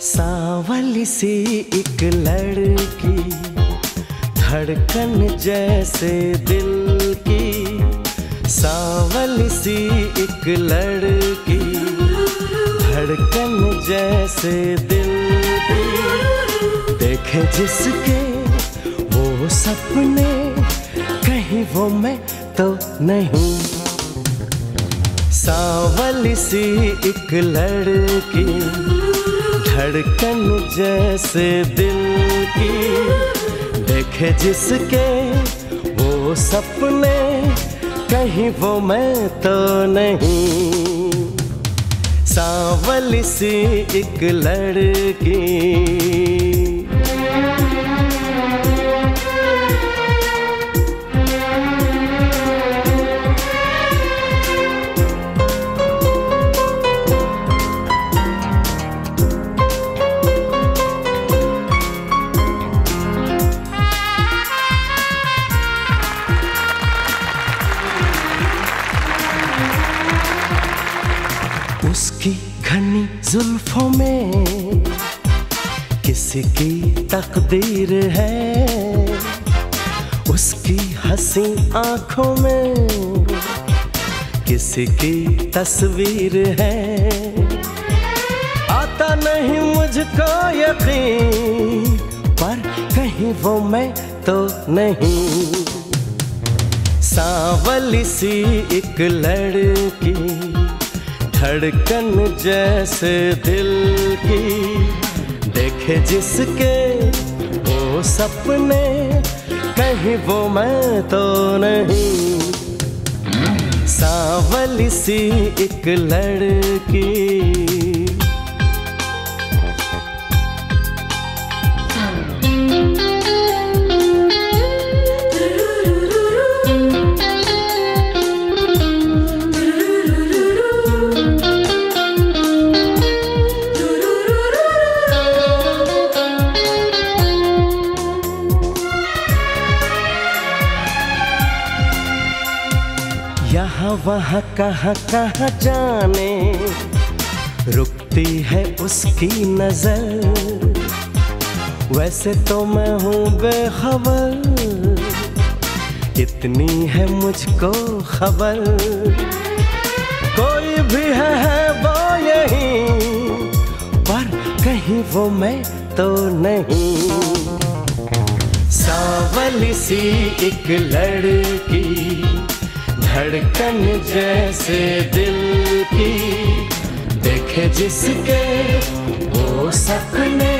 सावली सी एक लड़की, धड़कन जैसे दिल की। सावली सी एक लड़की, धड़कन जैसे दिल की। देखे जिसके वो सपने, कहीं वो मैं तो नहीं। सावली सी एक लड़की धड़कन जैसे दिल की। देखे जिसके वो सपने, कहीं वो मैं तो नहीं। सावल सी एक लड़की। उसकी घनी जुल्फों में किसी की तकदीर है। उसकी हँसी आँखों में किसी की तस्वीर है। आता नहीं मुझको यकीन, पर कहीं वो मैं तो नहीं। सांवली सी एक लड़की धड़कन जैसे दिल की। देखे जिसके वो सपने, कहीं वो मैं तो नहीं। सावली सी एक लड़की वहाँ कहाँ कहाँ जाने। रुकती है उसकी नज़र। वैसे तो मैं हूँ बेखबर। इतनी है मुझको खबर। कोई भी है, है वो यही। पर कहीं वो मैं तो नहीं। सावली सी एक लड़की धड़कन जैसे दिल की। देखे जिसके वो सपने,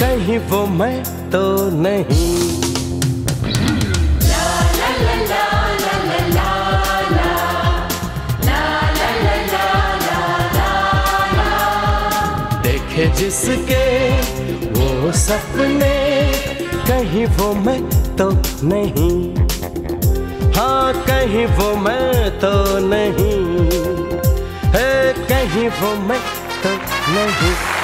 कहीं वो मैं तो नहीं। देखे जिसके वो सपने, कहीं वो मैं तो नहीं। हाँ कहीं वो मैं तो नहीं। है कहीं वो मैं तो नहीं।